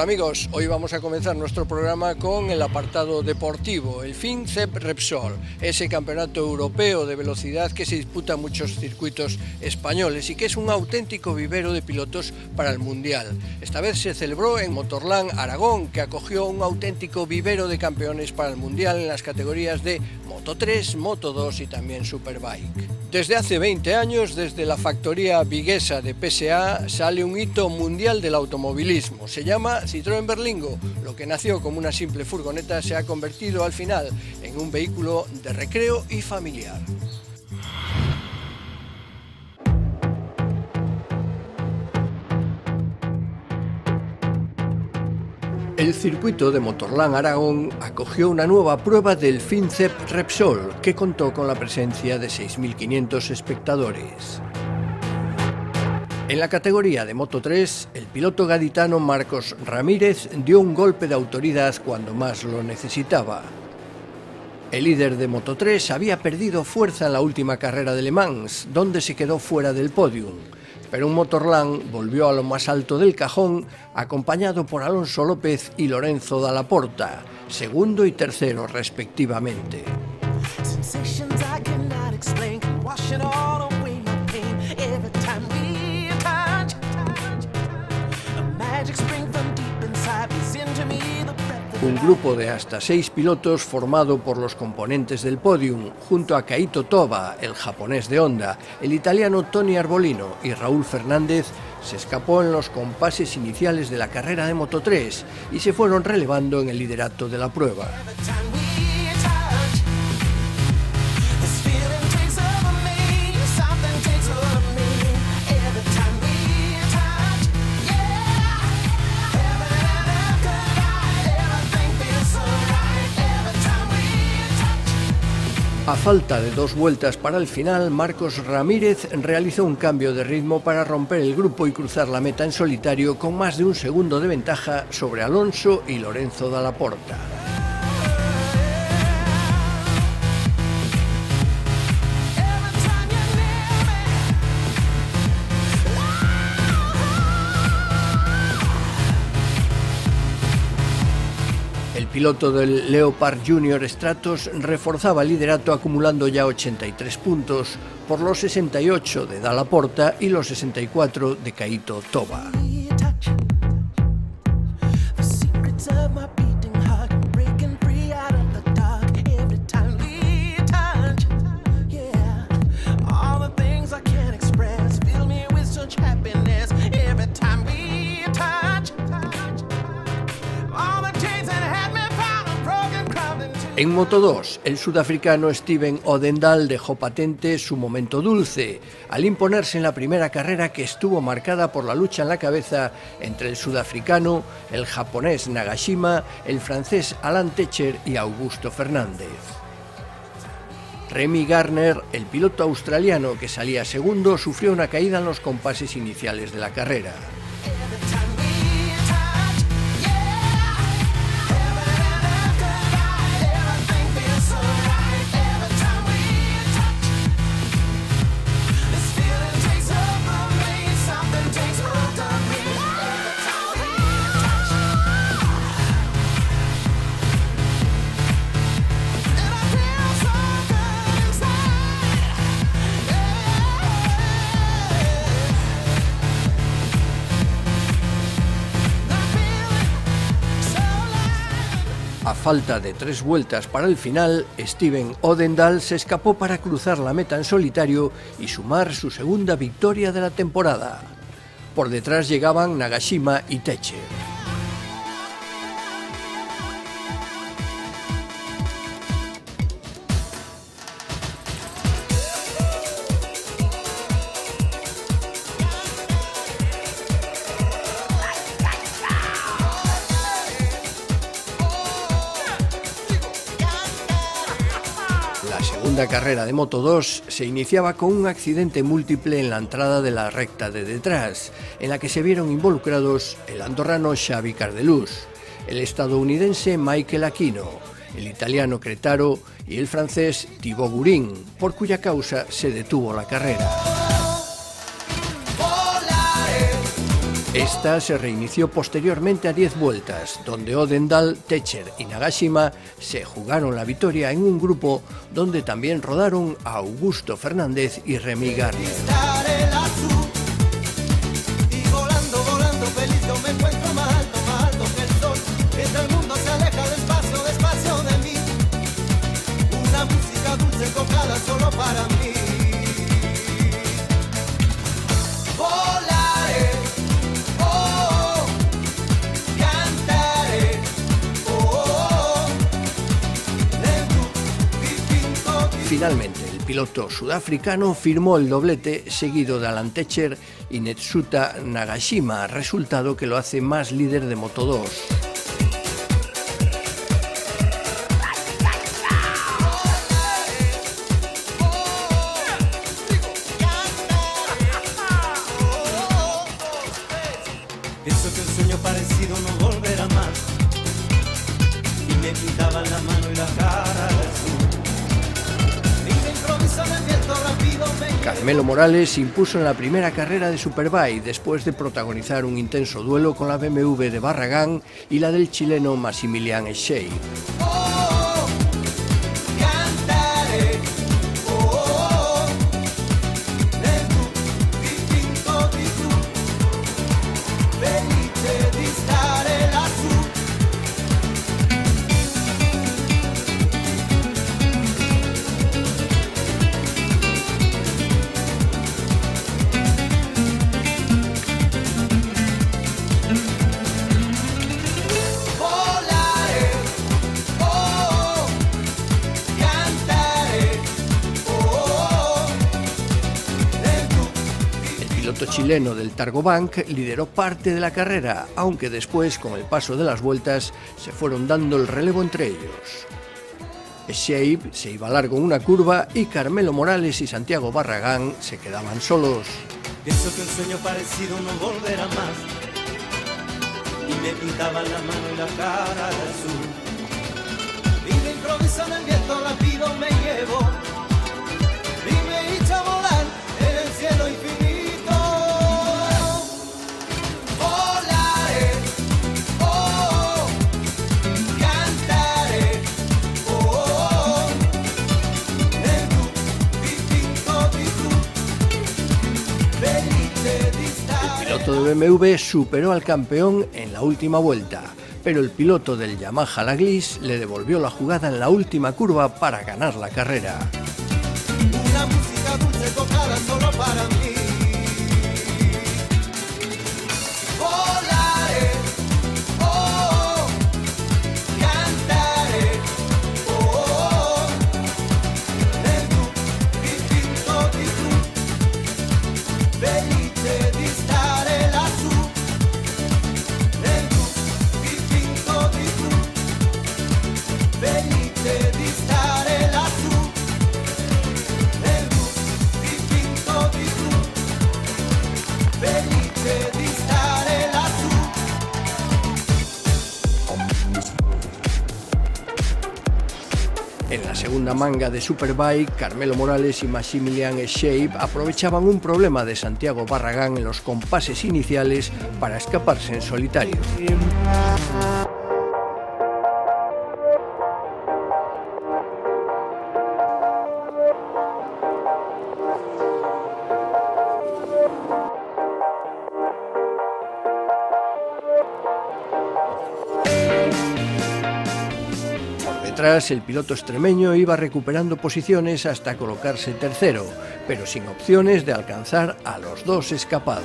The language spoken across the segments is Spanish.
Hola amigos, hoy vamos a comenzar nuestro programa con el apartado deportivo, el FinCEP Repsol, ese campeonato europeo de velocidad que se disputa en muchos circuitos españoles y que es un auténtico vivero de pilotos para el Mundial. Esta vez se celebró en Motorland Aragón, que acogió un auténtico vivero de campeones para el Mundial en las categorías de Moto 3, Moto 2 y también Superbike. Desde hace 20 años, desde la factoría viguesa de PSA, sale un hito mundial del automovilismo. Se llama Citroën Berlingo. Lo que nació como una simple furgoneta se ha convertido al final en un vehículo de recreo y familiar. El circuito de Motorland Aragón acogió una nueva prueba del FinCEP Repsol, que contó con la presencia de 6.500 espectadores. En la categoría de Moto 3, el piloto gaditano Marcos Ramírez dio un golpe de autoridad cuando más lo necesitaba. El líder de Moto 3 había perdido fuerza en la última carrera de Le Mans, donde se quedó fuera del podium pero un Motorland volvió a lo más alto del cajón, acompañado por Alonso López y Lorenzo Dallaporta, segundo y tercero respectivamente. Un grupo de hasta seis pilotos formado por los componentes del podium, junto a Kaito Toba, el japonés de Honda, el italiano Tony Arbolino y Raúl Fernández, se escapó en los compases iniciales de la carrera de Moto 3 y se fueron relevando en el liderato de la prueba. A falta de dos vueltas para el final, Marcos Ramírez realizó un cambio de ritmo para romper el grupo y cruzar la meta en solitario con más de un segundo de ventaja sobre Alonso y Lorenzo Dallaporta. Piloto del Leopard Junior Stratos reforzaba el liderato acumulando ya 83 puntos por los 68 de Dalla Porta y los 64 de Kaito Toba. En Moto 2, el sudafricano Steven Odendal dejó patente su momento dulce al imponerse en la primera carrera que estuvo marcada por la lucha en la cabeza entre el sudafricano, el japonés Nagashima, el francés Alan Techer y Augusto Fernández. Remy Garner, el piloto australiano que salía segundo, sufrió una caída en los compases iniciales de la carrera. Falta de tres vueltas para el final, Steven Odendal se escapó para cruzar la meta en solitario y sumar su segunda victoria de la temporada. Por detrás llegaban Nagashima y Teche. carrera de Moto 2 se iniciaba con un accidente múltiple en la entrada de la recta de detrás, en la que se vieron involucrados el andorrano Xavi Cardeluz, el estadounidense Michael Aquino, el italiano Cretaro y el francés Thibaut Gurin, por cuya causa se detuvo la carrera. Esta se reinició posteriormente a 10 vueltas, donde Odendal, Techer y Nagashima se jugaron la victoria en un grupo donde también rodaron a Augusto Fernández y Remy Garnier. Finalmente, el piloto sudafricano firmó el doblete seguido de Alan Techer y Netsuta Nagashima, resultado que lo hace más líder de Moto 2. Carmelo Morales impuso en la primera carrera de Superbike después de protagonizar un intenso duelo con la BMW de Barragán y la del chileno Maximilian Shea. chileno del Targobank lideró parte de la carrera, aunque después, con el paso de las vueltas, se fueron dando el relevo entre ellos. Shape se iba largo en una curva y Carmelo Morales y Santiago Barragán se quedaban solos. Pienso que un sueño parecido no volverá más. Y me pintaban la mano y la cara de azul. Y de improviso en el viento rápido me llevo. BMW superó al campeón en la última vuelta, pero el piloto del Yamaha Laglis le devolvió la jugada en la última curva para ganar la carrera. Manga de Superbike, Carmelo Morales y Maximilian Shape aprovechaban un problema de Santiago Barragán en los compases iniciales para escaparse en solitario. El piloto extremeño iba recuperando posiciones hasta colocarse tercero, pero sin opciones de alcanzar a los dos escapados.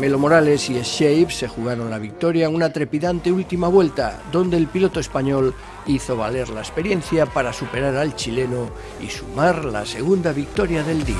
Carmelo Morales y Shape se jugaron la victoria en una trepidante última vuelta, donde el piloto español hizo valer la experiencia para superar al chileno y sumar la segunda victoria del día.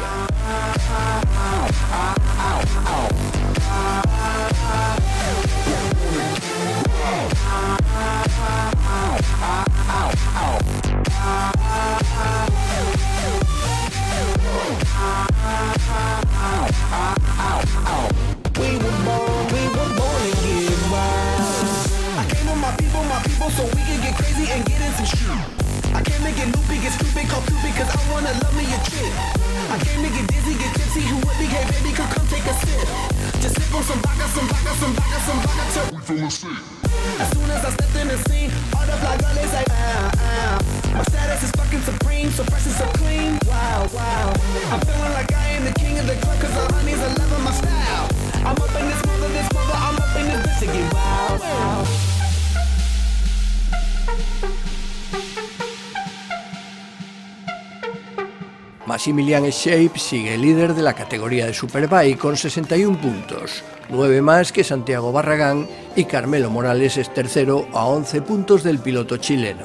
Maximilian Shape sigue líder de la categoría de Superbike con 61 puntos, 9 más que Santiago Barragán y Carmelo Morales es tercero a 11 puntos del piloto chileno.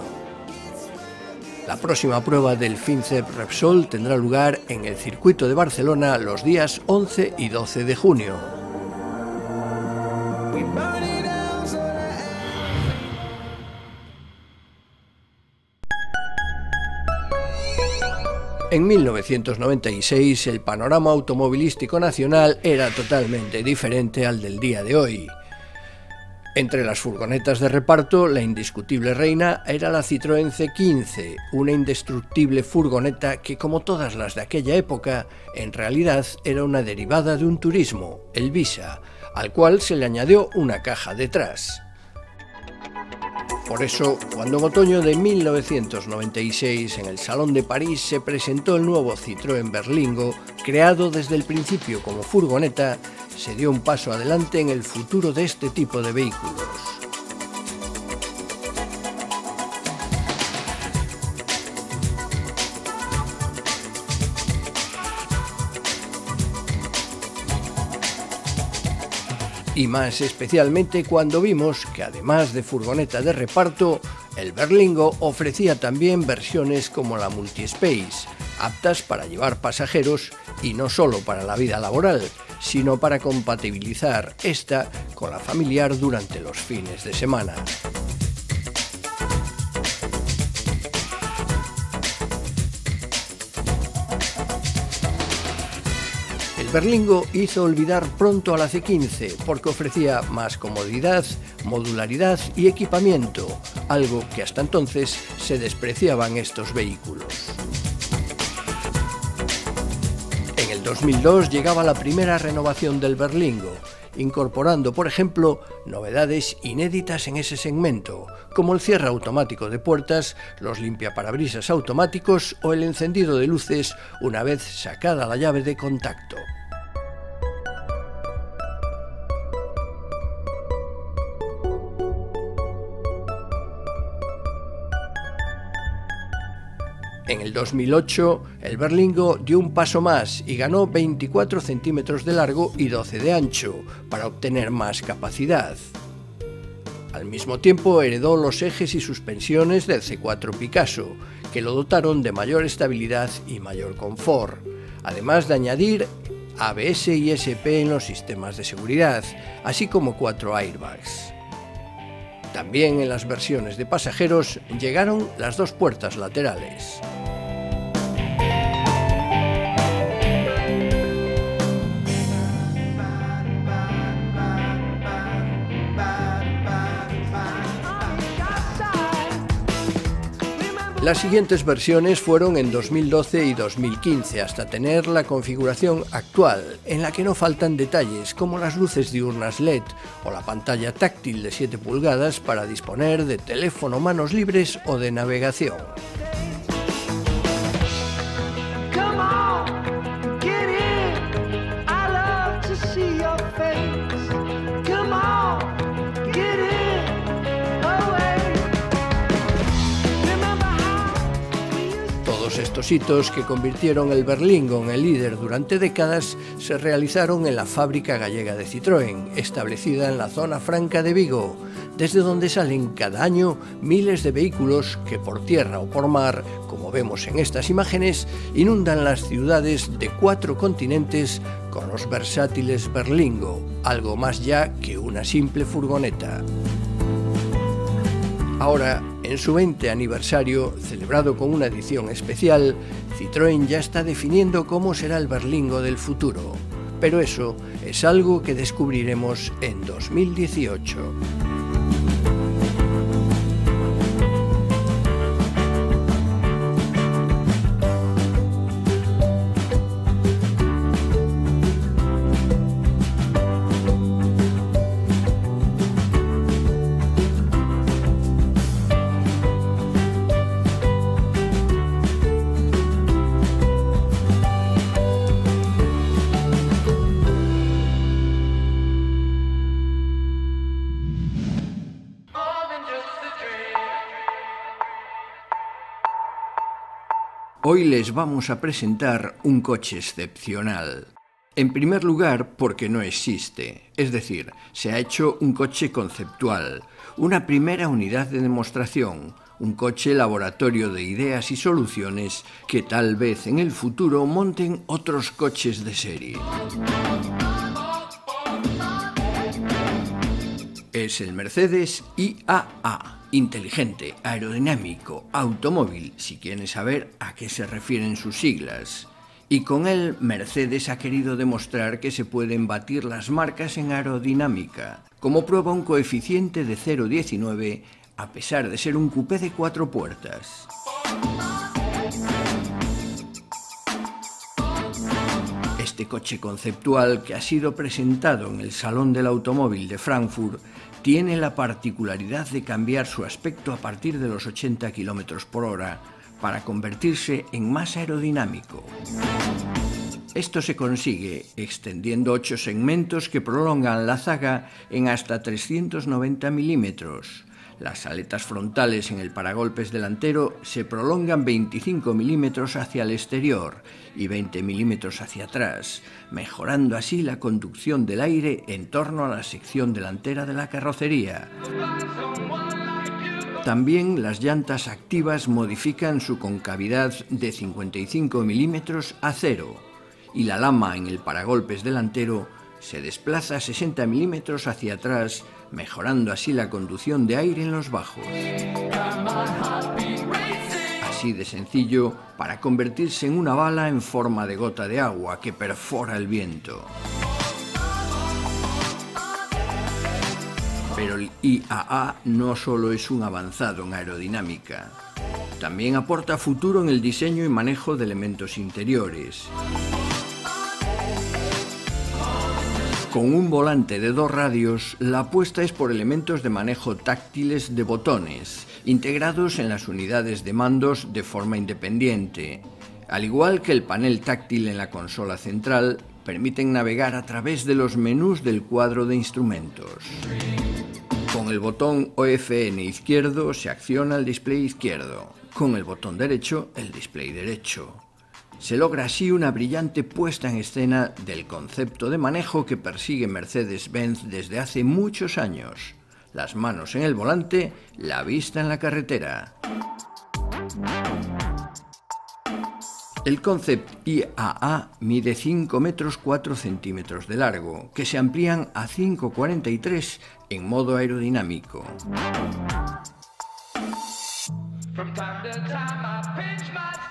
La próxima prueba del FinCEP Repsol tendrá lugar en el circuito de Barcelona los días 11 y 12 de junio. En 1996 el panorama automovilístico nacional era totalmente diferente al del día de hoy. Entre las furgonetas de reparto, la indiscutible reina era la Citroën C15, una indestructible furgoneta que, como todas las de aquella época, en realidad era una derivada de un turismo, el Visa, al cual se le añadió una caja detrás. Por eso, cuando en otoño de 1996 en el Salón de París se presentó el nuevo Citroën Berlingo, creado desde el principio como furgoneta, se dio un paso adelante en el futuro de este tipo de vehículos. Y más especialmente cuando vimos que además de furgoneta de reparto, el Berlingo ofrecía también versiones como la Multispace, aptas para llevar pasajeros y no solo para la vida laboral, sino para compatibilizar esta con la familiar durante los fines de semana. Berlingo hizo olvidar pronto a la C15 porque ofrecía más comodidad, modularidad y equipamiento, algo que hasta entonces se despreciaban estos vehículos. En el 2002 llegaba la primera renovación del Berlingo, incorporando, por ejemplo, novedades inéditas en ese segmento, como el cierre automático de puertas, los limpiaparabrisas automáticos o el encendido de luces una vez sacada la llave de contacto. En el 2008, el Berlingo dio un paso más y ganó 24 centímetros de largo y 12 de ancho, para obtener más capacidad. Al mismo tiempo heredó los ejes y suspensiones del C4 Picasso, que lo dotaron de mayor estabilidad y mayor confort, además de añadir ABS y SP en los sistemas de seguridad, así como cuatro airbags. También en las versiones de pasajeros llegaron las dos puertas laterales. Las siguientes versiones fueron en 2012 y 2015 hasta tener la configuración actual, en la que no faltan detalles como las luces diurnas LED o la pantalla táctil de 7 pulgadas para disponer de teléfono manos libres o de navegación. Estos que convirtieron el Berlingo en el líder durante décadas se realizaron en la fábrica gallega de Citroën, establecida en la zona franca de Vigo, desde donde salen cada año miles de vehículos que por tierra o por mar, como vemos en estas imágenes, inundan las ciudades de cuatro continentes con los versátiles Berlingo, algo más ya que una simple furgoneta. Ahora, en su 20 aniversario, celebrado con una edición especial, Citroën ya está definiendo cómo será el Berlingo del futuro. Pero eso es algo que descubriremos en 2018. Hoy les vamos a presentar un coche excepcional. En primer lugar, porque no existe, es decir, se ha hecho un coche conceptual, una primera unidad de demostración, un coche laboratorio de ideas y soluciones que tal vez en el futuro monten otros coches de serie. Es el Mercedes IAA inteligente, aerodinámico, automóvil, si quieren saber a qué se refieren sus siglas. Y con él Mercedes ha querido demostrar que se pueden batir las marcas en aerodinámica, como prueba un coeficiente de 0,19 a pesar de ser un coupé de cuatro puertas. Este coche conceptual que ha sido presentado en el Salón del Automóvil de Frankfurt tiene la particularidad de cambiar su aspecto a partir de los 80 km por hora para convertirse en más aerodinámico. Esto se consigue extendiendo ocho segmentos que prolongan la zaga en hasta 390 milímetros, las aletas frontales en el paragolpes delantero se prolongan 25 milímetros hacia el exterior y 20 milímetros hacia atrás, mejorando así la conducción del aire en torno a la sección delantera de la carrocería. También las llantas activas modifican su concavidad de 55 milímetros a cero y la lama en el paragolpes delantero se desplaza 60 milímetros hacia atrás mejorando así la conducción de aire en los bajos. De sencillo para convertirse en una bala en forma de gota de agua que perfora el viento. Pero el IAA no solo es un avanzado en aerodinámica, también aporta futuro en el diseño y manejo de elementos interiores. Con un volante de dos radios, la apuesta es por elementos de manejo táctiles de botones, integrados en las unidades de mandos de forma independiente. Al igual que el panel táctil en la consola central, permiten navegar a través de los menús del cuadro de instrumentos. Con el botón OFN izquierdo se acciona el display izquierdo, con el botón derecho el display derecho. Se logra así una brillante puesta en escena del concepto de manejo que persigue Mercedes-Benz desde hace muchos años. Las manos en el volante, la vista en la carretera. El concept IAA mide 5 metros 4 centímetros de largo, que se amplían a 5,43 en modo aerodinámico.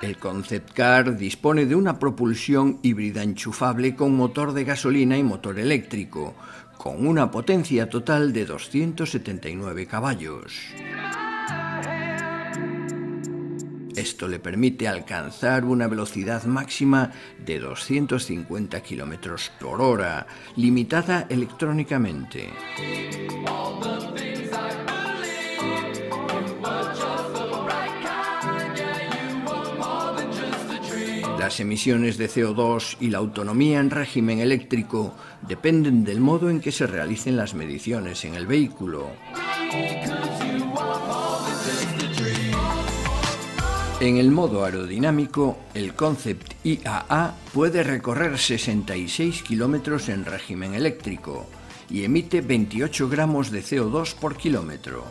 El Concept Car dispone de una propulsión híbrida enchufable con motor de gasolina y motor eléctrico, con una potencia total de 279 caballos. Esto le permite alcanzar una velocidad máxima de 250 km por hora, limitada electrónicamente. Las emisiones de CO2 y la autonomía en régimen eléctrico dependen del modo en que se realicen las mediciones en el vehículo. En el modo aerodinámico, el Concept IAA puede recorrer 66 kilómetros en régimen eléctrico y emite 28 gramos de CO2 por kilómetro.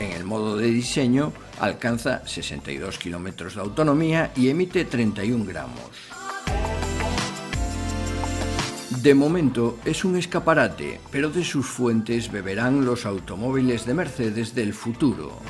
En el modo de diseño alcanza 62 kilómetros de autonomía y emite 31 gramos. De momento es un escaparate, pero de sus fuentes beberán los automóviles de Mercedes del futuro.